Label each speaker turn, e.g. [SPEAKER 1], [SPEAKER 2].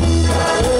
[SPEAKER 1] Música